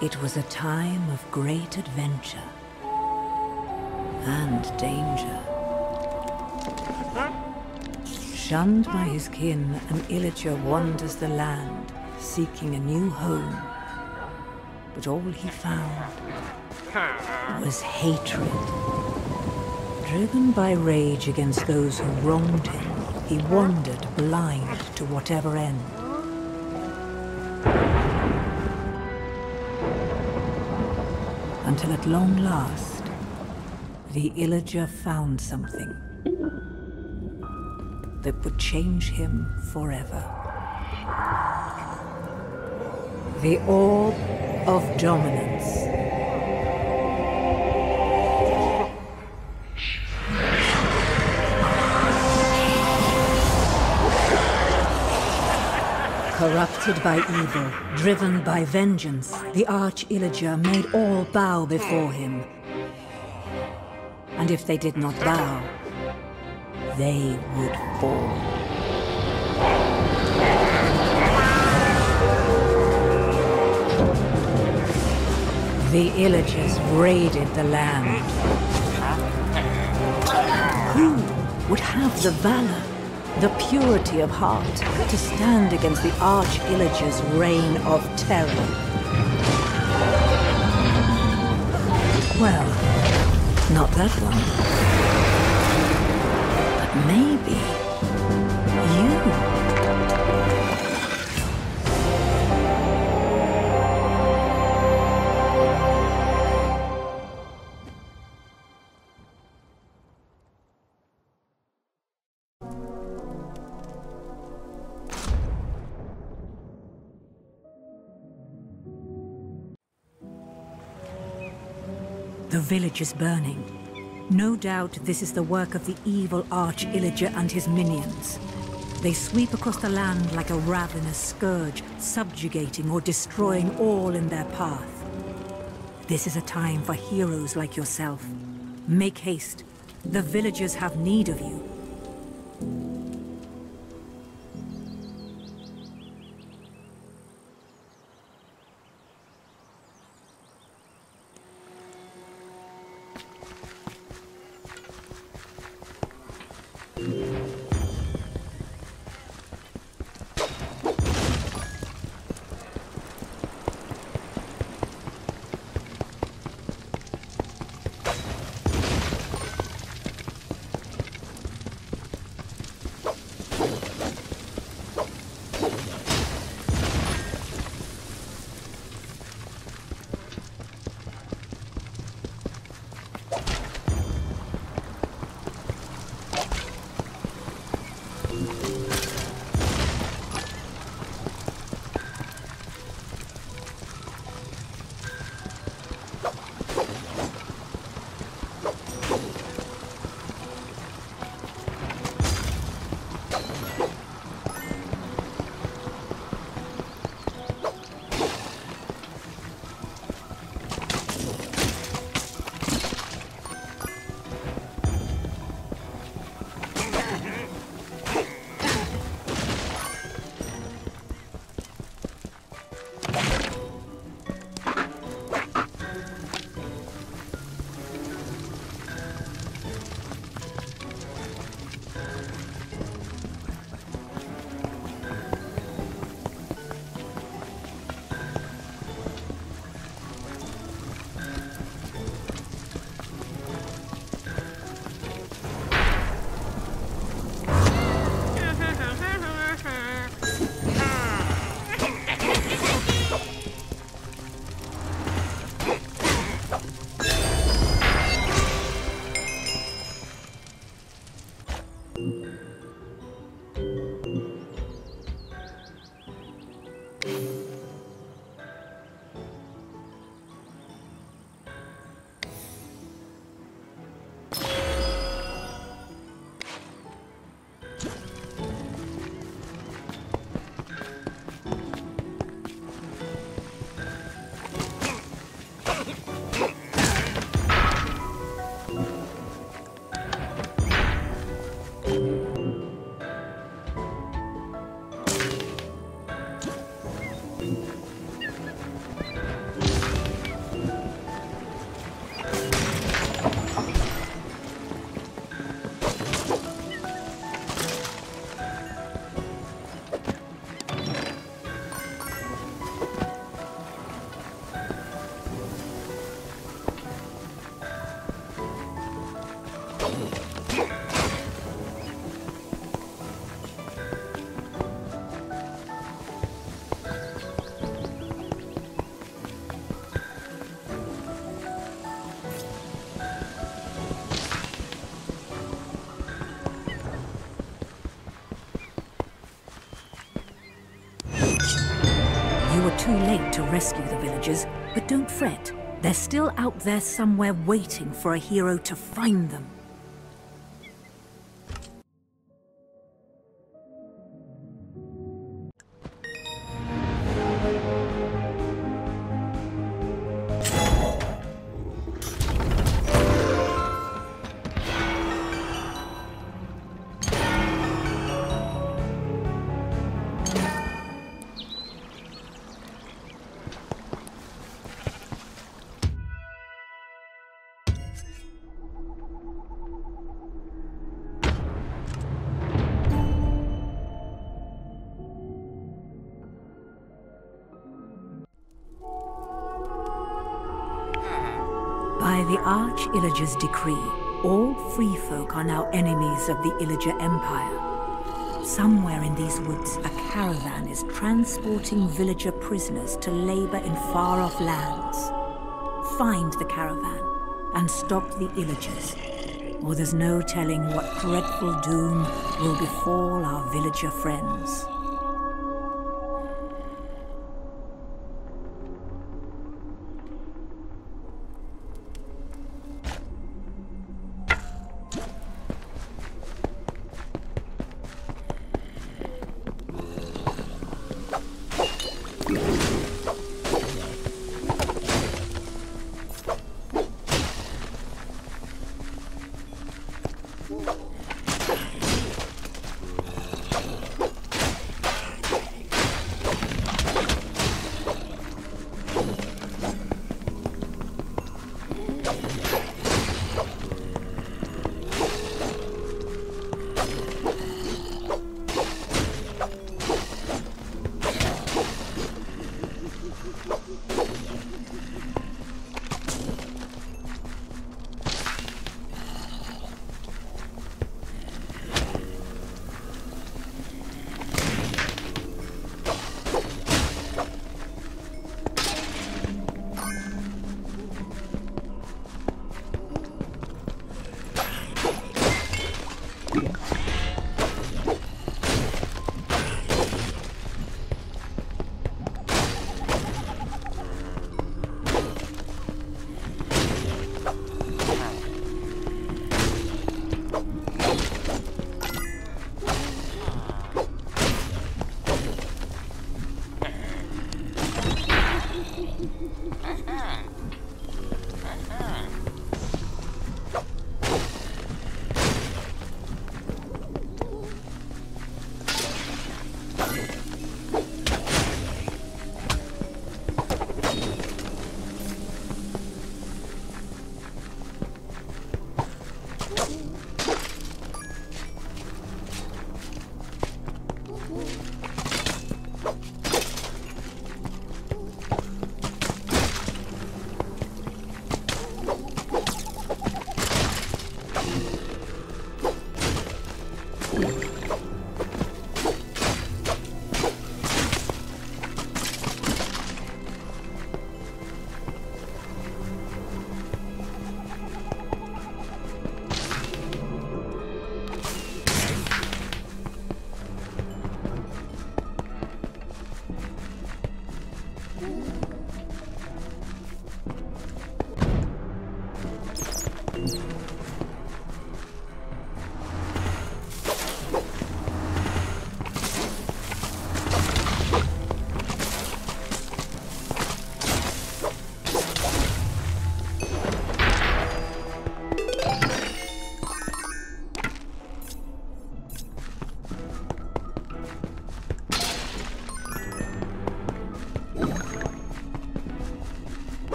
It was a time of great adventure and danger. Shunned by his kin, an Illager wanders the land, seeking a new home. But all he found was hatred. Driven by rage against those who wronged him, he wandered blind to whatever end. Until at long last, the Illager found something that would change him forever. The Orb of Dominance. Corrupted by evil, driven by vengeance, the Arch-Illager made all bow before him. And if they did not bow, they would fall. The Illagers raided the land. Who would have the valor, the purity of heart, to stand against the Arch-Illager's reign of terror? Well, not that one. But maybe The village is burning. No doubt this is the work of the evil Arch-Illager and his minions. They sweep across the land like a ravenous scourge, subjugating or destroying all in their path. This is a time for heroes like yourself. Make haste. The villagers have need of you. But don't fret. They're still out there somewhere waiting for a hero to find them. By the Arch Illager's decree, all free folk are now enemies of the Illager Empire. Somewhere in these woods, a caravan is transporting villager prisoners to labor in far-off lands. Find the caravan and stop the Illagers, or there's no telling what dreadful doom will befall our villager friends.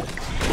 あ。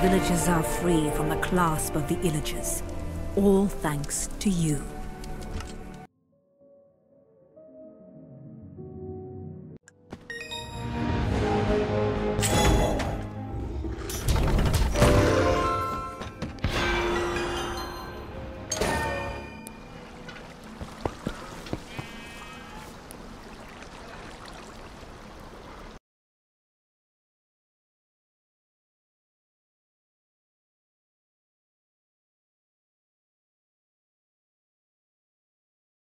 Villages are free from the clasp of the Illagers. All thanks to you.